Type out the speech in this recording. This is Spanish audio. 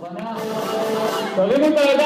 Salimos para el